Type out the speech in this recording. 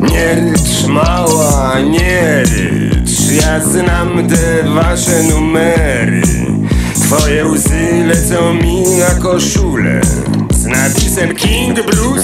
Nie rycz mała, nie rycz Ja znam te wasze numery Twoje łzy lecą mi na koszule? Z napisem King Blue